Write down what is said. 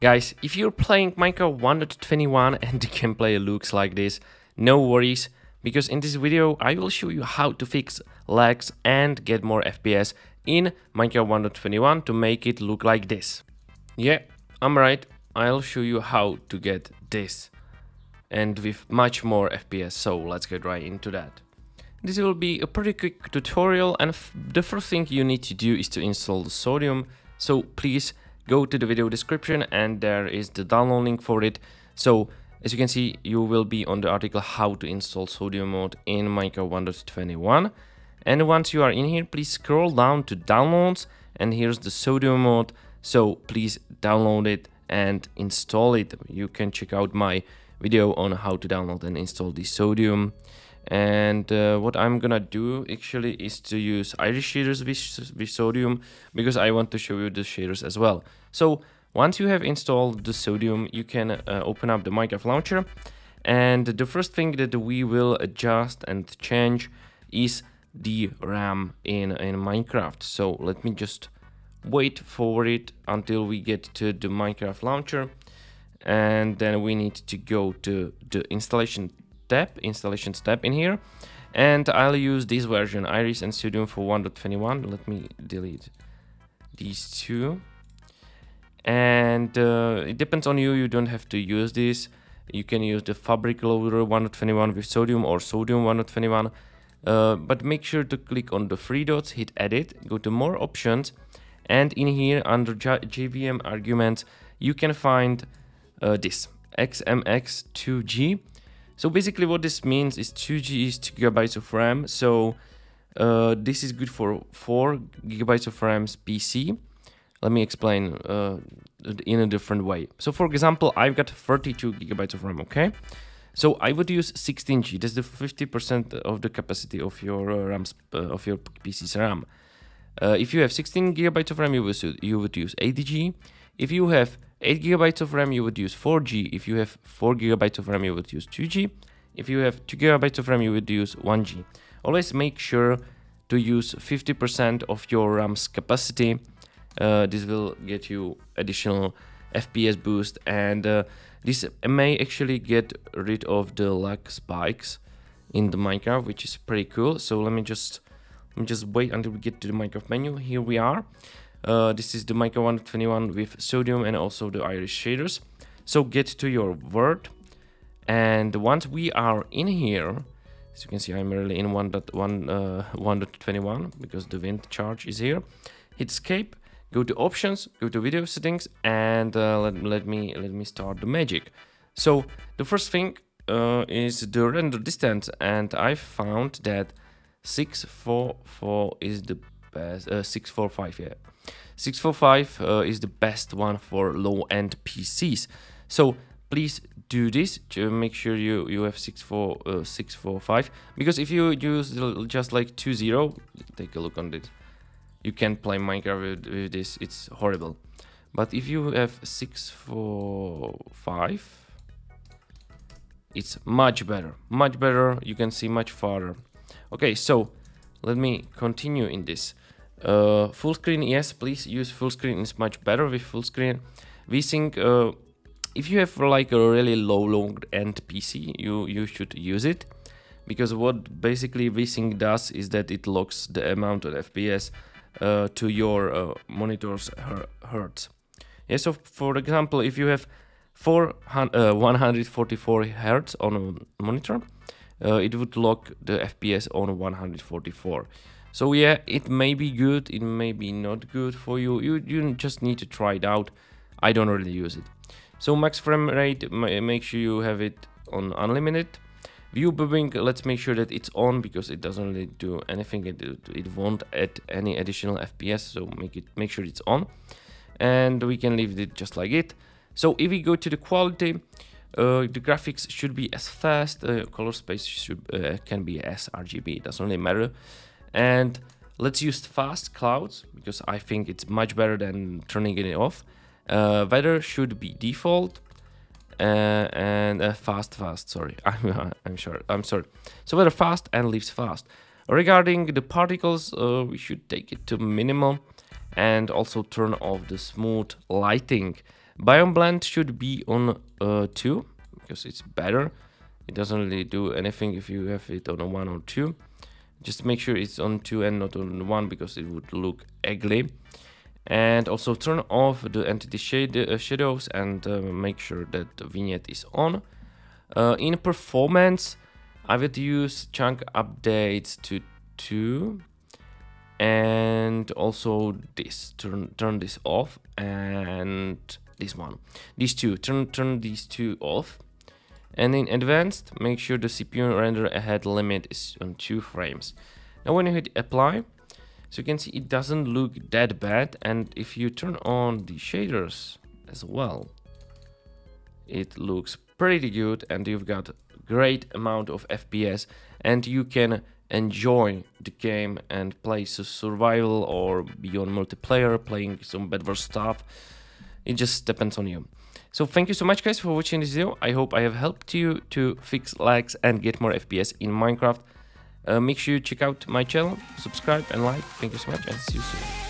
Guys, if you're playing Minecraft 1.21 and the gameplay looks like this, no worries, because in this video I will show you how to fix lags and get more FPS in Minecraft 1.21 to make it look like this. Yeah, I'm right, I'll show you how to get this and with much more FPS, so let's get right into that. This will be a pretty quick tutorial and the first thing you need to do is to install the Sodium, so please go to the video description and there is the download link for it. So as you can see, you will be on the article how to install Sodium mode in Minecraft 1.21. And once you are in here, please scroll down to downloads and here's the Sodium mode. So please download it and install it. You can check out my video on how to download and install the Sodium and uh, what I'm gonna do actually is to use iris shaders with, with sodium because I want to show you the shaders as well. So once you have installed the sodium you can uh, open up the Minecraft launcher. And the first thing that we will adjust and change is the RAM in, in Minecraft. So let me just wait for it until we get to the Minecraft launcher. And then we need to go to the installation step, installation step in here. And I'll use this version, Iris and Sodium for 1.21. Let me delete these two. And uh, it depends on you, you don't have to use this. You can use the Fabric Loader 1.21 with Sodium or Sodium 1.21. Uh, but make sure to click on the three dots, hit edit, go to more options. And in here under JVM arguments, you can find uh, this XMX2G so basically what this means is 2G is 2 gigabytes of RAM. So uh, this is good for 4 gigabytes of RAM's PC. Let me explain uh, in a different way. So for example, I've got 32 gigabytes of RAM, okay? So I would use 16G. That's the 50% of the capacity of your uh, RAM's, uh, of your PC's RAM. Uh, if you have 16 gigabytes of RAM, you would, you would use 8G. If you have 8 gigabytes of RAM, you would use 4G. If you have 4 gigabytes of RAM, you would use 2G. If you have 2 gigabytes of RAM, you would use 1G. Always make sure to use 50% of your RAM's capacity. Uh, this will get you additional FPS boost and uh, this may actually get rid of the lag spikes in the Minecraft, which is pretty cool. So let me just let me just wait until we get to the Minecraft menu. Here we are. Uh, this is the Minecraft 121 with sodium and also the Iris shaders. So get to your word. And once we are in here, as you can see, I'm really in 1.1, uh, 1.21 because the wind charge is here. Hit escape, go to options, go to video settings, and uh, let, let me let me start the magic. So the first thing uh, is the render distance, and I found that 644 is the best. Uh, 645, yeah. 645 uh, is the best one for low-end PCs. So please do this to make sure you you have 64 uh, 645 because if you use just like 20 take a look on this you can't play minecraft with, with this it's horrible but if you have 645 it's much better much better you can see much farther okay so let me continue in this uh, full screen, yes, please use full screen. It's much better with full screen. VSync, uh, if you have like a really low low end PC, you you should use it because what basically VSync does is that it locks the amount of FPS uh, to your uh, monitor's hertz. Yeah, so for example, if you have 400, uh, 144 hertz on a monitor, uh, it would lock the FPS on 144. So yeah, it may be good, it may be not good for you. You you just need to try it out. I don't really use it. So max frame rate, make sure you have it on unlimited. View bobbing, let's make sure that it's on because it doesn't really do anything. It, it won't add any additional FPS, so make it make sure it's on. And we can leave it just like it. So if we go to the quality, uh, the graphics should be as fast, uh, color space should uh, can be as RGB, it doesn't really matter. And let's use fast clouds because I think it's much better than turning it off. Uh, weather should be default uh, and uh, fast fast sorry I'm, I'm sure I'm sorry so weather fast and leaves fast regarding the particles we should take it to minimum and also turn off the smooth lighting Biome blend should be on uh, 2 because it's better. It doesn't really do anything if you have it on a 1 or 2. Just make sure it's on 2 and not on 1 because it would look ugly. And also turn off the entity shade, uh, shadows and uh, make sure that the vignette is on. Uh, in performance, I would use chunk updates to 2 and also this turn turn this off and this one. These two turn turn these two off. And in advanced make sure the CPU render ahead limit is on two frames. Now when you hit apply so you can see it doesn't look that bad. And if you turn on the shaders as well it looks pretty good. And you've got great amount of FPS and you can enjoy the game and play survival or beyond multiplayer, playing some Bedwars stuff. It just depends on you. So thank you so much guys for watching this video. I hope I have helped you to fix lags and get more FPS in Minecraft. Uh, make sure you check out my channel, subscribe and like. Thank you so much and see you soon.